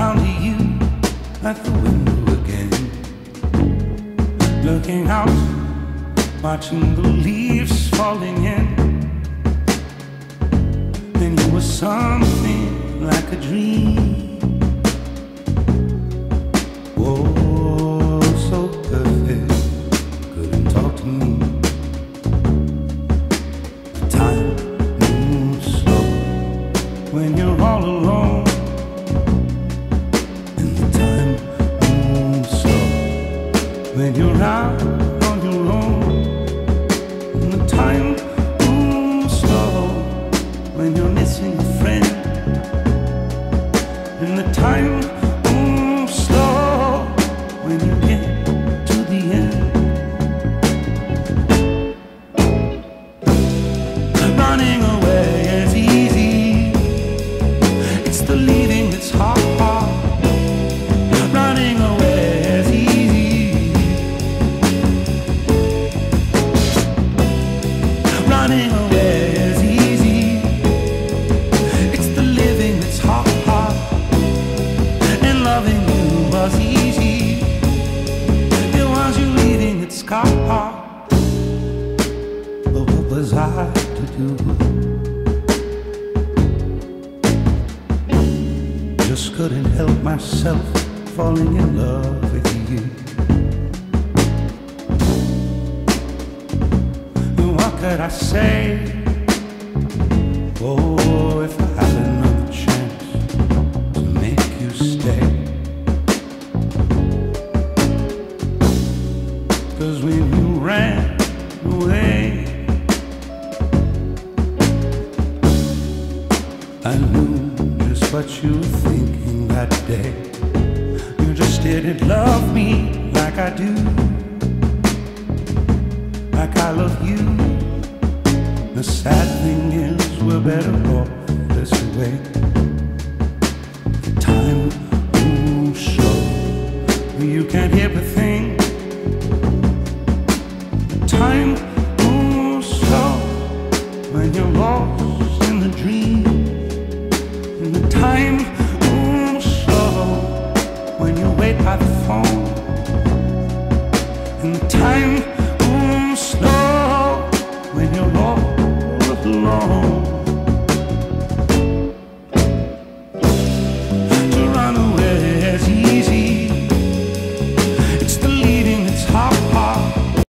you at the window again. Looking out, watching the leaves falling in. Then you were something like a dream. When you're out hard. But what was I to do? Just couldn't help myself falling in love with you. What could I say? Oh, away, I knew just what you were thinking that day. You just didn't love me like I do, like I love you. The sad thing is, we're better off this way. Time moves slow, you can't hear a thing. Lost in the dream. The time moves slow when you wait by the phone. And the time